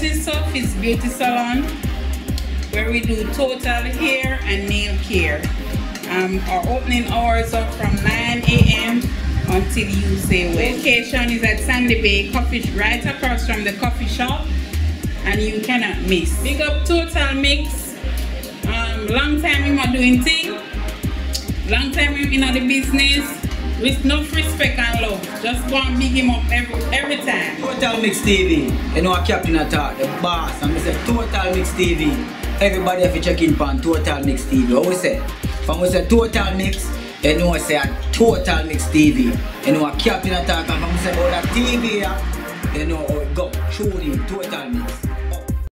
Beauty Salon where we do total hair and nail care. Um, our opening hours are from 9 a.m. until you say when. Location is at Sandy Bay Coffee, right across from the coffee shop, and you cannot miss. Big up Total Mix. Um, long time we not doing thing. Long time we in the business. With no respect and. Just go and big him up every, every time. Total Mix TV. You know, a captain attack, the boss. And we say Total Mix TV. Everybody have to check in on Total Mix TV. What we say? When we say Total Mix, you know, we say a Total Mix TV. You know, a captain attack. And when we say about a TV, uh, you know how it go. Truly, Total Mix. Oh.